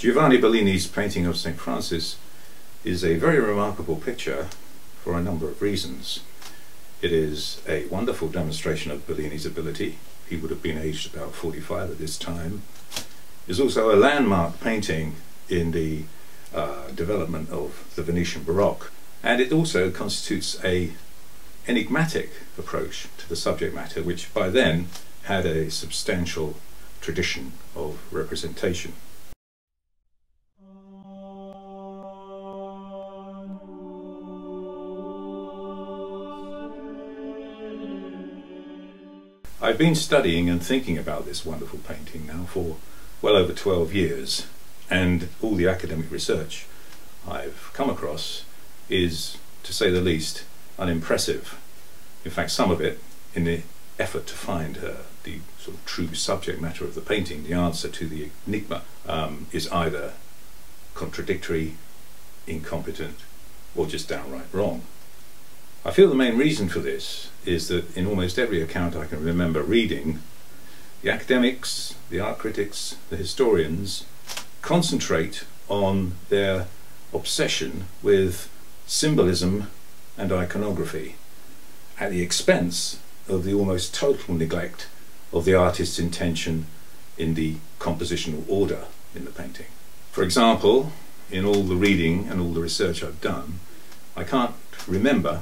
Giovanni Bellini's painting of St. Francis is a very remarkable picture for a number of reasons. It is a wonderful demonstration of Bellini's ability. He would have been aged about 45 at this time. It's also a landmark painting in the uh, development of the Venetian Baroque. And it also constitutes a enigmatic approach to the subject matter, which by then had a substantial tradition of representation. I've been studying and thinking about this wonderful painting now for well over 12 years, and all the academic research I've come across is, to say the least, unimpressive. In fact, some of it, in the effort to find uh, the sort of true subject matter of the painting, the answer to the enigma, um, is either contradictory, incompetent, or just downright wrong. I feel the main reason for this is that in almost every account I can remember reading, the academics, the art critics, the historians concentrate on their obsession with symbolism and iconography at the expense of the almost total neglect of the artist's intention in the compositional order in the painting. For example, in all the reading and all the research I've done, I can't remember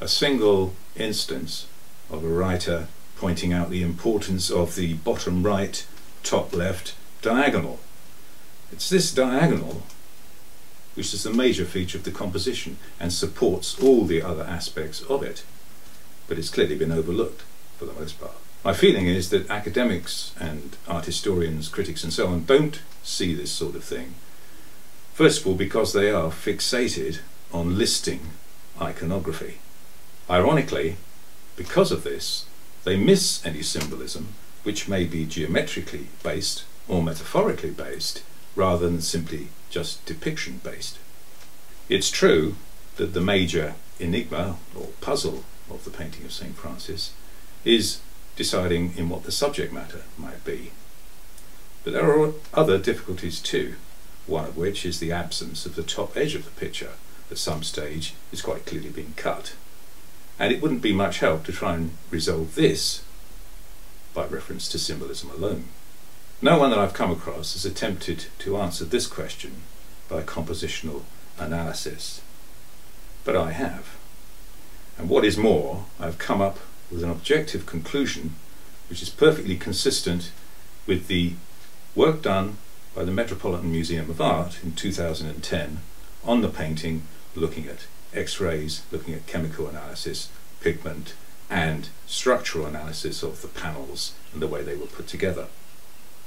a single instance of a writer pointing out the importance of the bottom right, top left diagonal. It's this diagonal which is the major feature of the composition and supports all the other aspects of it. But it's clearly been overlooked for the most part. My feeling is that academics and art historians, critics and so on don't see this sort of thing. First of all because they are fixated on listing iconography. Ironically, because of this, they miss any symbolism which may be geometrically based or metaphorically based rather than simply just depiction based. It's true that the major enigma or puzzle of the painting of St. Francis is deciding in what the subject matter might be. But there are other difficulties too, one of which is the absence of the top edge of the picture at some stage is quite clearly being cut. And it wouldn't be much help to try and resolve this by reference to symbolism alone. No one that I've come across has attempted to answer this question by compositional analysis. But I have. And what is more, I've come up with an objective conclusion which is perfectly consistent with the work done by the Metropolitan Museum of Art in 2010 on the painting looking at X-rays, looking at chemical analysis, pigment, and structural analysis of the panels and the way they were put together.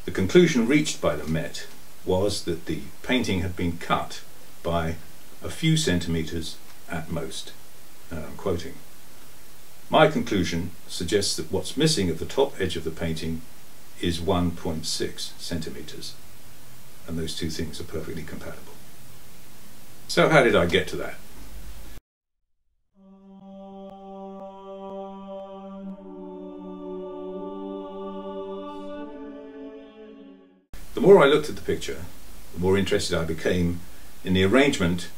The conclusion reached by the Met was that the painting had been cut by a few centimetres at most, and I'm quoting. My conclusion suggests that what's missing at the top edge of the painting is 1.6 centimetres, and those two things are perfectly compatible. So how did I get to that? More I looked at the picture, the more interested I became in the arrangement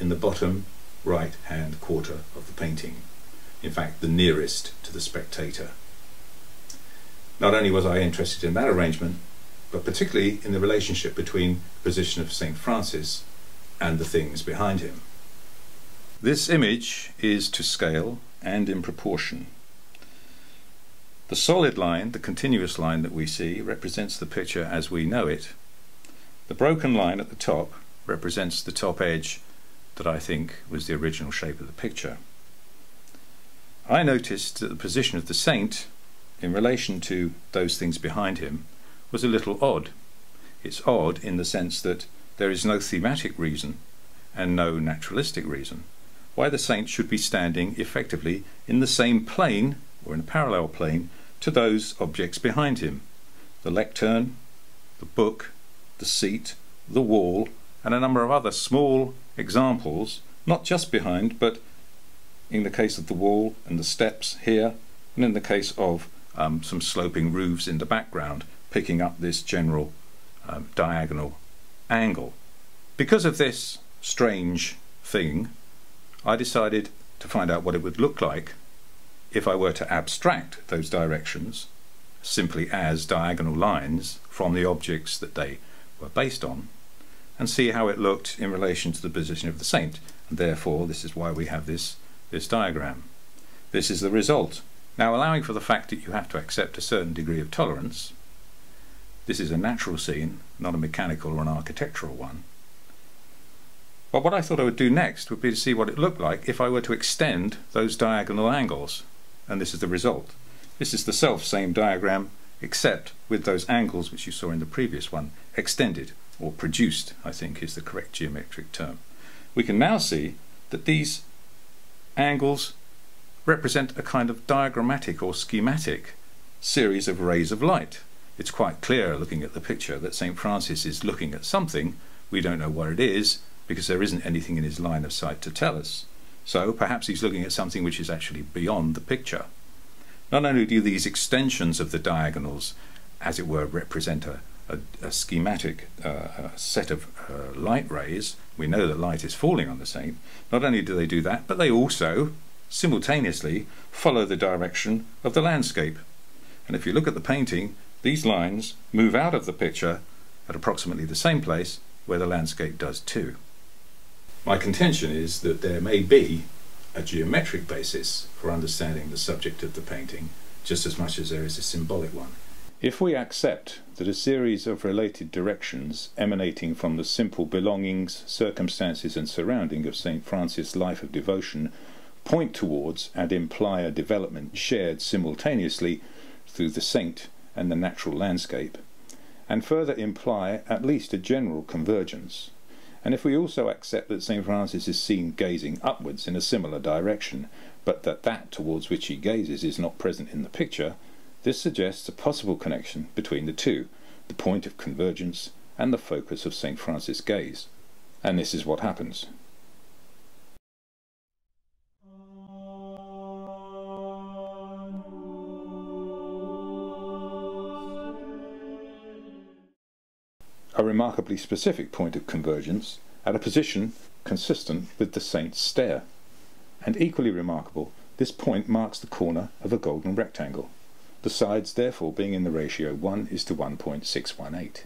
in the bottom right hand quarter of the painting, in fact the nearest to the spectator. Not only was I interested in that arrangement, but particularly in the relationship between the position of St. Francis and the things behind him. This image is to scale and in proportion. The solid line, the continuous line that we see, represents the picture as we know it. The broken line at the top represents the top edge that I think was the original shape of the picture. I noticed that the position of the saint in relation to those things behind him was a little odd. It's odd in the sense that there is no thematic reason and no naturalistic reason why the saint should be standing effectively in the same plane or in a parallel plane to those objects behind him the lectern, the book, the seat, the wall, and a number of other small examples, not just behind, but in the case of the wall and the steps here, and in the case of um, some sloping roofs in the background, picking up this general um, diagonal angle. Because of this strange thing, I decided to find out what it would look like if I were to abstract those directions simply as diagonal lines from the objects that they were based on and see how it looked in relation to the position of the saint. And therefore this is why we have this this diagram. This is the result. Now allowing for the fact that you have to accept a certain degree of tolerance this is a natural scene not a mechanical or an architectural one. But what I thought I would do next would be to see what it looked like if I were to extend those diagonal angles and this is the result this is the self same diagram except with those angles which you saw in the previous one extended or produced I think is the correct geometric term. We can now see that these angles represent a kind of diagrammatic or schematic series of rays of light. It's quite clear looking at the picture that St. Francis is looking at something. We don't know what it is because there isn't anything in his line of sight to tell us. So perhaps he's looking at something which is actually beyond the picture. Not only do these extensions of the diagonals, as it were, represent a, a, a schematic uh, a set of uh, light rays, we know that light is falling on the saint, not only do they do that, but they also simultaneously follow the direction of the landscape. And if you look at the painting, these lines move out of the picture at approximately the same place where the landscape does too. My contention is that there may be a geometric basis for understanding the subject of the painting just as much as there is a symbolic one. If we accept that a series of related directions emanating from the simple belongings, circumstances, and surrounding of St. Francis' life of devotion point towards and imply a development shared simultaneously through the saint and the natural landscape, and further imply at least a general convergence, and if we also accept that St. Francis is seen gazing upwards in a similar direction, but that that towards which he gazes is not present in the picture, this suggests a possible connection between the two, the point of convergence and the focus of St. Francis' gaze. And this is what happens. A remarkably specific point of convergence at a position consistent with the saint's stare. And equally remarkable, this point marks the corner of a golden rectangle, the sides therefore being in the ratio 1 is to 1.618.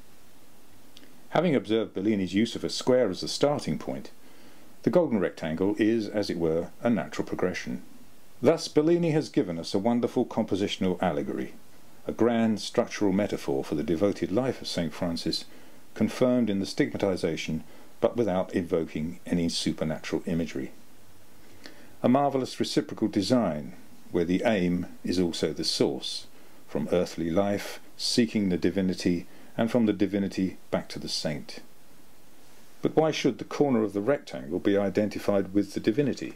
Having observed Bellini's use of a square as a starting point, the golden rectangle is, as it were, a natural progression. Thus Bellini has given us a wonderful compositional allegory, a grand structural metaphor for the devoted life of St. Francis confirmed in the stigmatization but without evoking any supernatural imagery. A marvellous reciprocal design where the aim is also the source, from earthly life, seeking the divinity, and from the divinity back to the saint. But why should the corner of the rectangle be identified with the divinity?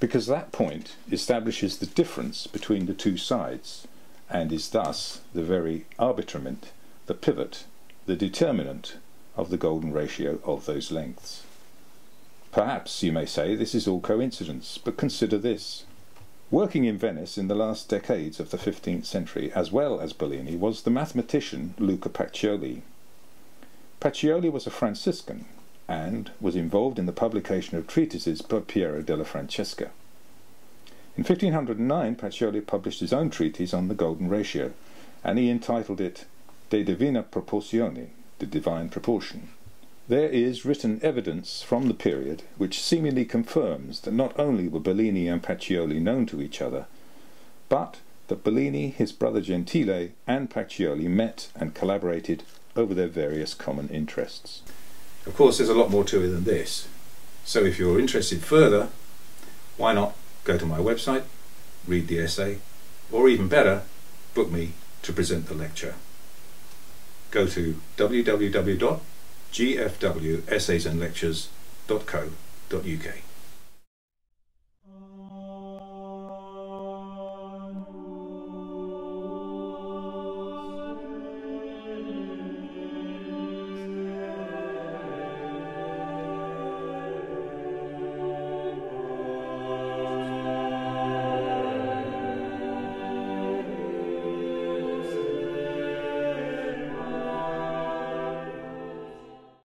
Because that point establishes the difference between the two sides, and is thus the very arbitrament, the pivot the determinant of the golden ratio of those lengths. Perhaps, you may say, this is all coincidence, but consider this. Working in Venice in the last decades of the 15th century, as well as Bellini, was the mathematician Luca Pacioli. Pacioli was a Franciscan and was involved in the publication of treatises by Piero della Francesca. In 1509, Pacioli published his own treatise on the golden ratio, and he entitled it De Divina Proportione, the divine proportion. There is written evidence from the period which seemingly confirms that not only were Bellini and Pacioli known to each other, but that Bellini, his brother Gentile, and Pacioli met and collaborated over their various common interests. Of course, there's a lot more to it than this. So if you're interested further, why not go to my website, read the essay, or even better, book me to present the lecture go to www.gfwessaysandlectures.co.uk.